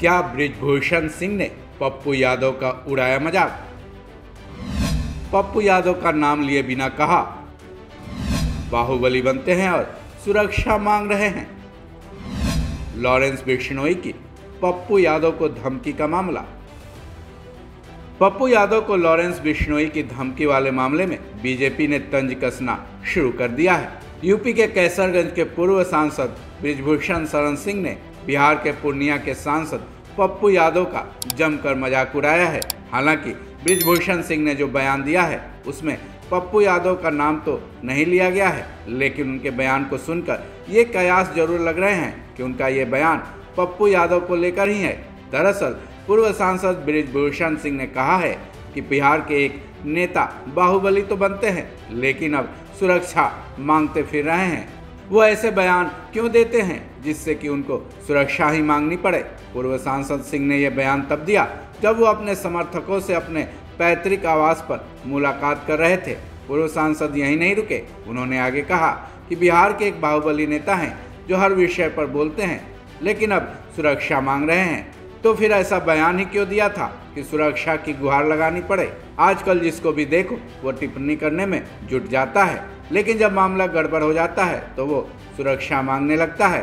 क्या ब्रिजभूषण सिंह ने पप्पू यादव का उड़ाया मज़ाक? पप्पू यादव का नाम लिए बिना कहा। बाहुबली बनते हैं और सुरक्षा मांग रहे हैं। लॉरेंस बिश्नोई की पप्पू यादव को धमकी का मामला। पप्पू यादव को लॉरेंस बिश्नोई की धमकी वाले मामले में बीजेपी ने तंज कसना शुरू कर दिया है। यूपी के कैसरगंज के पूर्व सांसद ब्रिजभूषण शरण सिंह ने बिहार के पूर्णिया के सांसद पप्पू यादव का जमकर मज़ाक उड़ाया है। हालाँकि ब्रिजभूषण सिंह ने जो बयान दिया है, उसमें पप्पू यादव का नाम तो नहीं लिया गया है, लेकिन उनके बयान को सुनकर ये कयास ज़रूर लग रहे हैं कि उनका ये बयान पप्पू यादव को लेकर ही है। दरअसल, पूर्व सांसद ब्रिजभूषण सिंह ने कहा है कि बिहार के एक नेता बाहुबली तो बनते हैं, लेकिन अब सुरक्षा मांगते फिर रहे हैं। वो ऐसे बयान क्यों देते हैं जिससे कि उनको सुरक्षा ही मांगनी पड़े? पूर्व सांसद सिंह ने यह बयान तब दिया जब वो अपने समर्थकों से अपने पैतृक आवास पर मुलाकात कर रहे थे। पूर्व सांसद यही नहीं रुके। उन्होंने आगे कहा कि बिहार के एक बाहुबली नेता हैं जो हर विषय पर बोलते हैं, लेकिन अब सुरक्षा मांग रहे हैं। तो फिर ऐसा बयान ही क्यों दिया था कि सुरक्षा की गुहार लगानी पड़े? आजकल जिसको भी देखो, वो टिप्पणी करने में जुट जाता है। लेकिन जब मामला गड़बड़ हो जाता है तो वो सुरक्षा मांगने लगता है।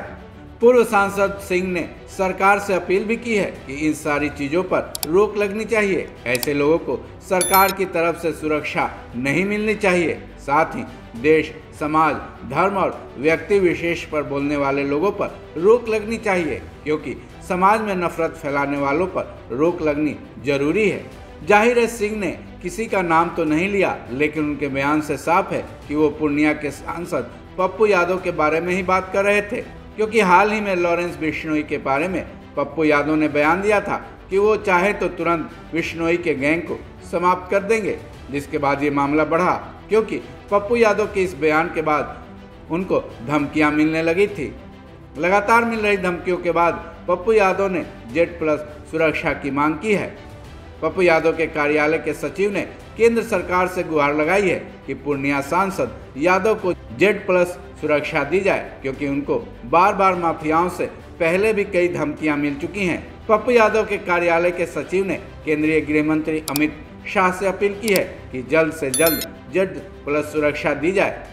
पूर्व सांसद सिंह ने सरकार से अपील भी की है कि इन सारी चीज़ों पर रोक लगनी चाहिए। ऐसे लोगों को सरकार की तरफ़ से सुरक्षा नहीं मिलनी चाहिए। साथ ही देश, समाज, धर्म और व्यक्ति विशेष पर बोलने वाले लोगों पर रोक लगनी चाहिए, क्योंकि समाज में नफरत फैलाने वालों पर रोक लगनी ज़रूरी है। ज़ाहिर है सिंह ने किसी का नाम तो नहीं लिया, लेकिन उनके बयान से साफ़ है कि वो पूर्णिया के सांसद पप्पू यादव के बारे में ही बात कर रहे थे, क्योंकि हाल ही में लॉरेंस बिश्नोई के बारे में पप्पू यादव ने बयान दिया था कि वो चाहे तो तुरंत बिश्नोई के गैंग को समाप्त कर देंगे, जिसके बाद ये मामला बढ़ा, क्योंकि पप्पू यादव के इस बयान के बाद उनको धमकियाँ मिलने लगी थी। लगातार मिल रही धमकियों के बाद पप्पू यादव ने जेड प्लस सुरक्षा की मांग की है। पप्पू यादव के कार्यालय के सचिव ने केंद्र सरकार से गुहार लगाई है कि पूर्णिया सांसद यादव को जेड प्लस सुरक्षा दी जाए, क्योंकि उनको बार बार माफियाओं से पहले भी कई धमकियाँ मिल चुकी हैं। पप्पू यादव के कार्यालय के सचिव ने केंद्रीय गृह मंत्री अमित शाह से अपील की है कि जल्द से जल्द जेड प्लस सुरक्षा दी जाए।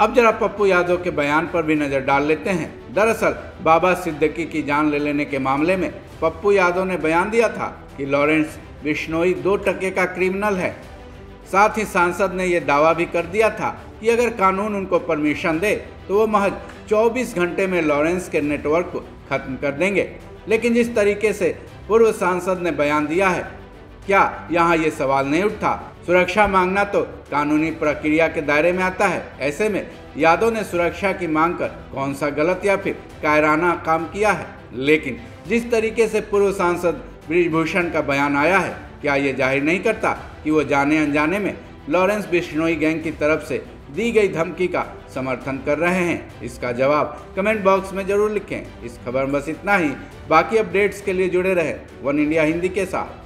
अब जरा पप्पू यादव के बयान पर भी नज़र डाल लेते हैं। दरअसल, बाबा सिद्दीकी की जान ले लेने के मामले में पप्पू यादव ने बयान दिया था कि लॉरेंस बिश्नोई दो टके का क्रिमिनल है। साथ ही सांसद ने यह दावा भी कर दिया था कि अगर कानून उनको परमिशन दे तो वो महज 24 घंटे में लॉरेंस के नेटवर्क को खत्म कर देंगे। लेकिन जिस तरीके से पूर्व सांसद ने बयान दिया है, क्या यहाँ ये सवाल नहीं उठता? सुरक्षा मांगना तो कानूनी प्रक्रिया के दायरे में आता है। ऐसे में यादव ने सुरक्षा की मांग कर कौन सा गलत या फिर कायराना काम किया है? लेकिन जिस तरीके से पूर्व सांसद ब्रिजभूषण का बयान आया है, क्या ये ज़ाहिर नहीं करता कि वो जाने अनजाने में लॉरेंस बिश्नोई गैंग की तरफ़ से दी गई धमकी का समर्थन कर रहे हैं? इसका जवाब कमेंट बॉक्स में ज़रूर लिखें। इस खबर में बस इतना ही। बाकी अपडेट्स के लिए जुड़े रहे वन इंडिया हिंदी के साथ।